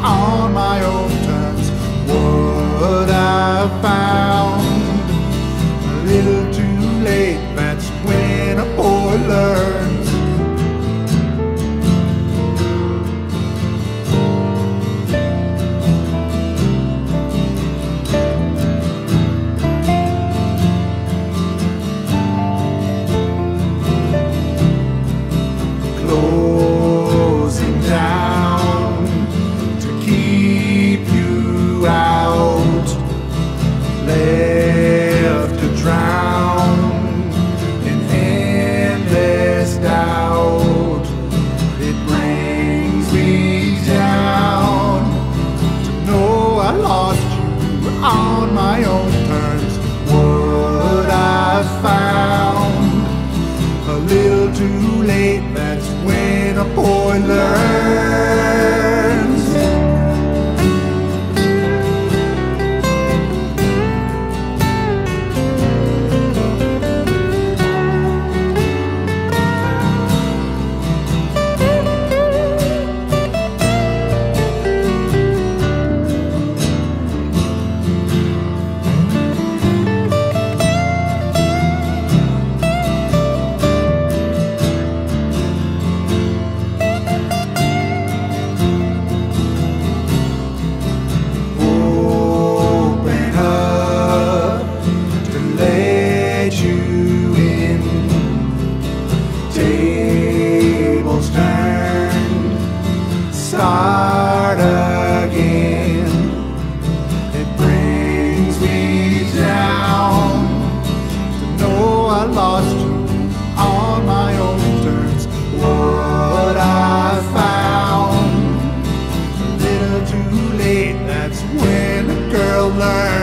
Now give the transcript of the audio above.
on my own terms what I found. A little too late, that's when a boy learns. Close on my own terms would I find? Lost on my own terms. What I found a little too late, that's when a girl learns.